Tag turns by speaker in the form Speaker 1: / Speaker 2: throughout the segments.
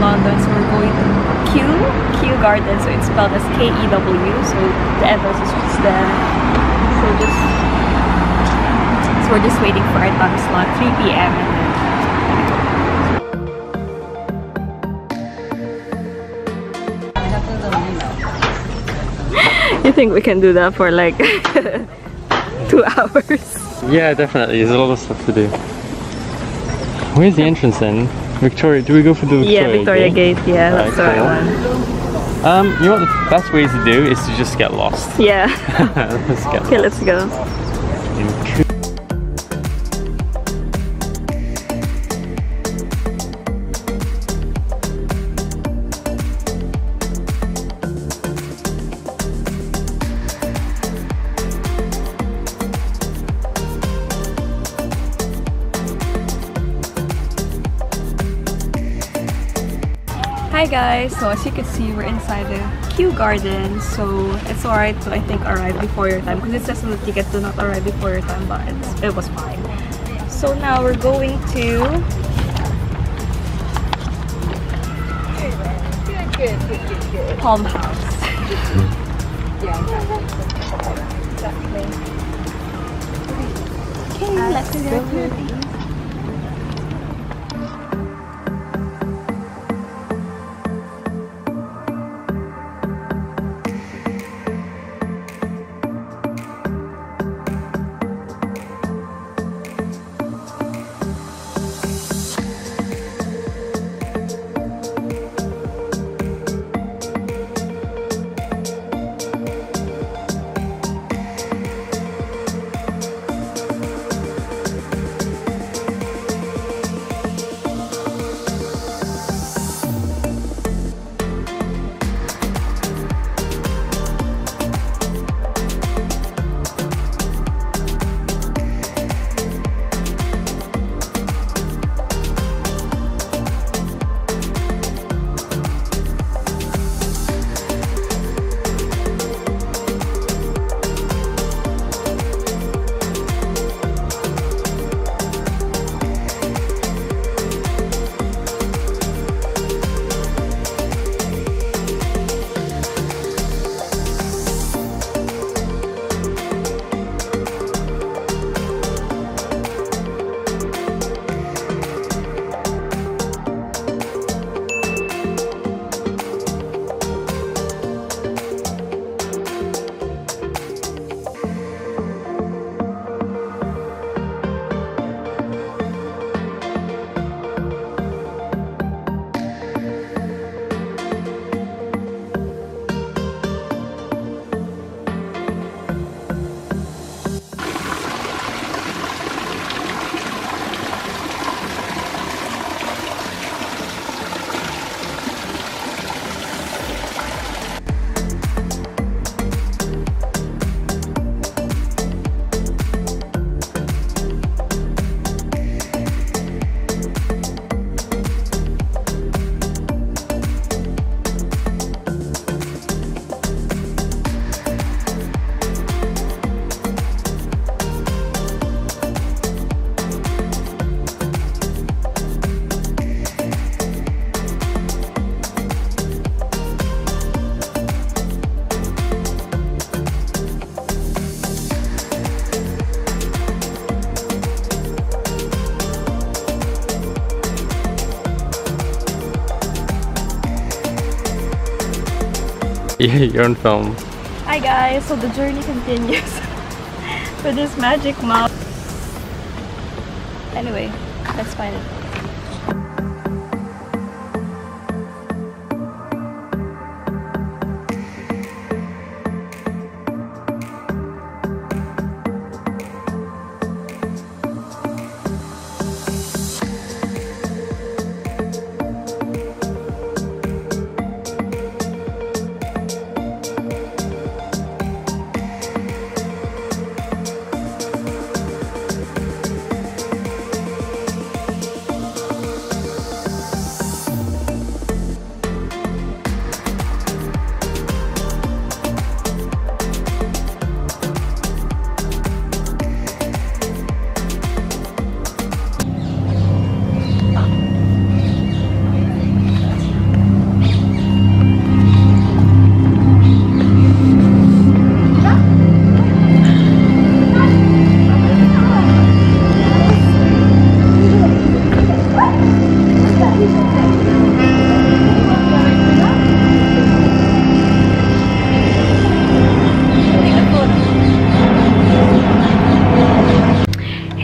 Speaker 1: London, so we're going to Kew, Kew Garden, so it's spelled as K-E-W, so the entrance is just there. So just, so we're just waiting for our time slot, 3 p.m. You think we can do that for like two hours?
Speaker 2: Yeah, definitely. There's a lot of stuff to do. Where's the entrance then? Victoria, do we go for the Victoria
Speaker 1: yeah, Victoria Gate. Yeah, that's the right one.
Speaker 2: Um, you know what the best way to do is to just get lost.
Speaker 1: Yeah.
Speaker 2: let's get
Speaker 1: okay,
Speaker 2: lost.
Speaker 1: let's go. Hi guys, so as you can see, we're inside the Kew Garden, so it's alright to I think arrive before your time because it says on the ticket do not arrive before your time, but it's, it was fine. So now we're going to Palm House. Okay, let's go.
Speaker 2: you're on film.
Speaker 1: Hi guys, so the journey continues with this magic map. Anyway, let's find it.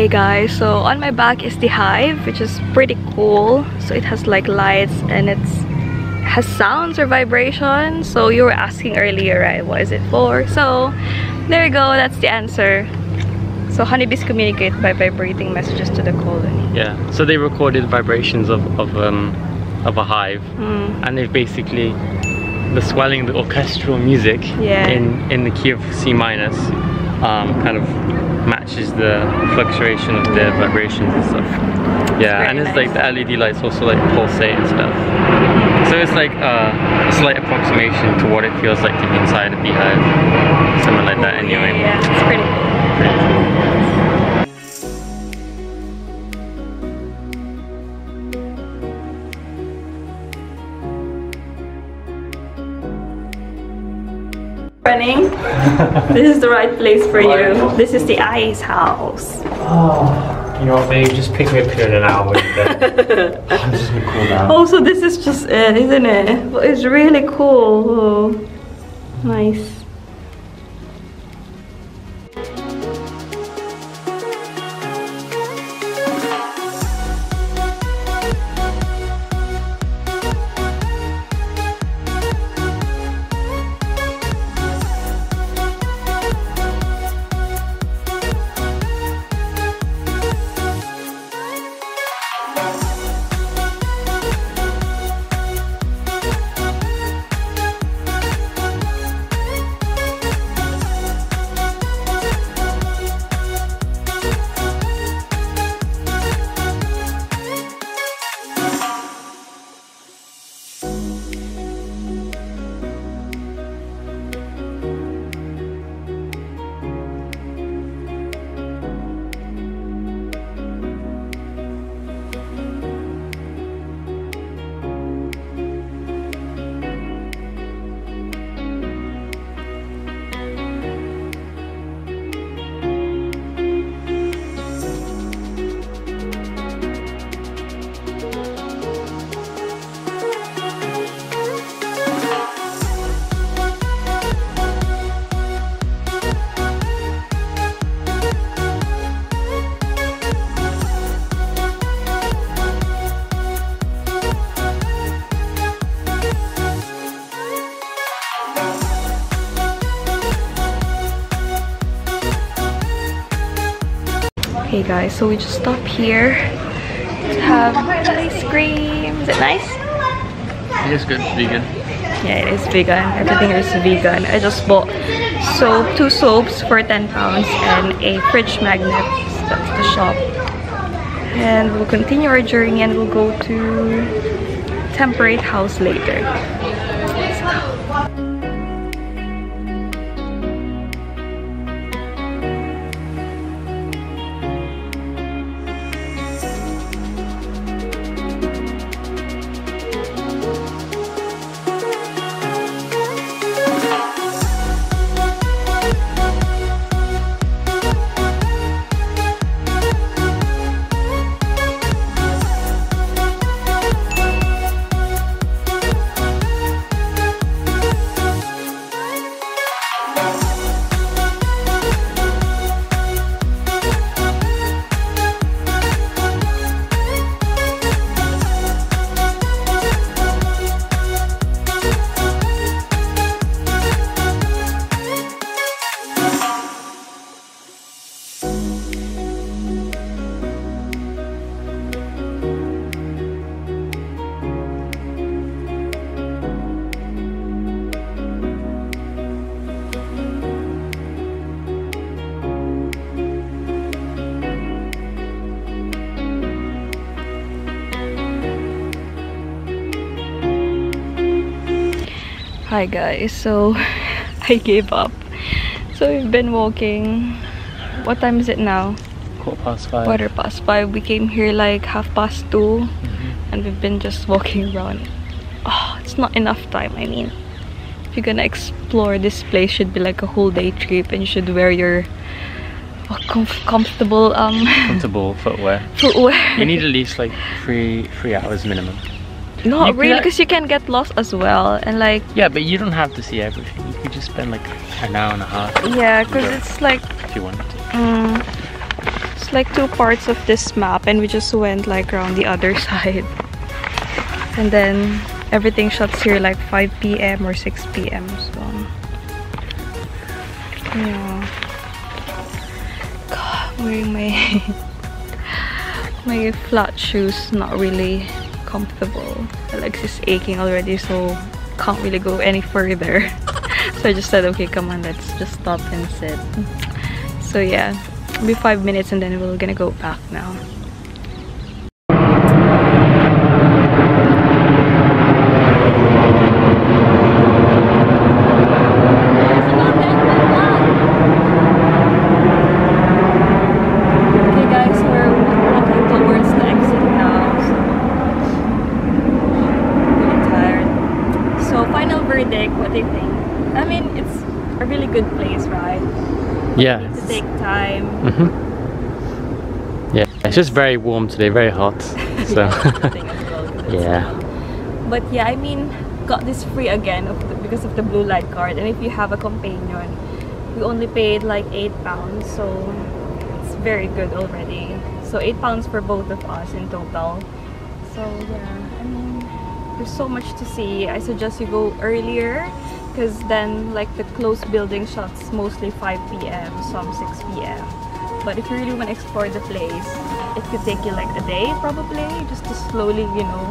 Speaker 1: Okay guys, so on my back is the hive, which is pretty cool. So it has like lights and it's has sounds or vibrations. So you were asking earlier, right? What is it for? So there you go, that's the answer. So honeybees communicate by vibrating messages to the colony.
Speaker 2: Yeah. So they recorded vibrations of of um of a hive,
Speaker 1: Mm.
Speaker 2: and they've basically the swelling, the orchestral music
Speaker 1: Yeah.
Speaker 2: in in the key of C minus, um, kind of matches the fluctuation of the vibrations and stuff. Yeah,
Speaker 1: very
Speaker 2: and it's
Speaker 1: nice.
Speaker 2: like the LED lights also like pulsate and stuff. So it's like a slight approximation to what it feels like to be inside a beehive, something like that. Anyway.
Speaker 1: This is the right place for you. This is the ice house.
Speaker 3: Oh, you know what, babe? Just pick me up here in an hour. I'm just gonna cool down.
Speaker 1: Also, this is just it, isn't it? But It's really cool. Oh, nice. Okay guys, so we just stopped here to have ice cream. Is it nice?
Speaker 2: It is good, vegan.
Speaker 1: Yeah, it is vegan. Everything is vegan. I just bought soap, two soaps for 10 pounds and a fridge magnet. That's the shop. And we'll continue our journey and we'll go to Temperate House later. Hi guys, so I gave up. So we've been walking. What time is it now?
Speaker 2: Quarter past five.
Speaker 1: Quarter past five. We came here like half past 2 and we've been just walking around. Oh, it's not enough time. I mean, if you're gonna explore this place, should be like a whole day trip, and you should wear your oh, comf- comfortable um
Speaker 2: Comfortable footwear.
Speaker 1: footwear.
Speaker 2: You need at least like three three hours minimum.
Speaker 1: Not really, because you can get lost as well, and like
Speaker 2: Yeah, but you don't have to see everything. You could just spend like an hour and a half
Speaker 1: yeah, because it's like
Speaker 2: if you wanted to.
Speaker 1: mm,
Speaker 2: It's
Speaker 1: like two parts of this map and we just went like around the other side. And then everything shuts here like 5 p.m. or 6 p.m. So yeah. God, I'm wearing my my flat shoes not really comfortable. My legs is aching already so can't really go any further. so I just said okay come on let's just stop and sit. So yeah, be five minutes and then we're gonna go back now. Okay guys, we're walking towards the exit now. So really tired. So final verdict, what do you think? I mean, it's a really good place, right?
Speaker 2: Yeah.
Speaker 1: To take time.
Speaker 2: hmm Yeah, it's just very warm today, very hot. So
Speaker 1: the thing as well, 'cause it's
Speaker 2: Yeah.
Speaker 1: But yeah, I mean, got this free again of the, because of the blue light card. And if you have a companion, we only paid like eight pounds, so it's very good already. So eight pounds for both of us in total. So yeah, I mean, there's so much to see. I suggest you go earlier because then like the closed building shuts mostly 5 p.m. some 6 p.m. But if you really want to explore the place, it could take you like a day probably just to slowly, you know,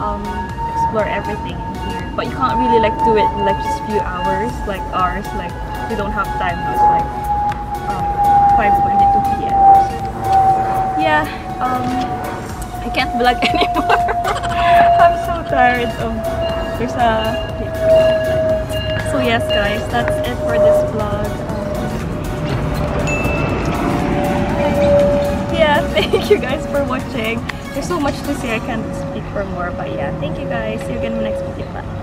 Speaker 1: um, explore everything in here. But you can't really like do it in like just few hours like ours. Like we don't have time. It's like um, 5:22 p.m. Yeah. Um, I can't vlog anymore. I'm so tired. Um, there's a. So yes, guys, that's it for this vlog. Yeah, thank you guys for watching. There's so much to see. I can't speak for more, but yeah, thank you guys. See you again in the next video. Bye.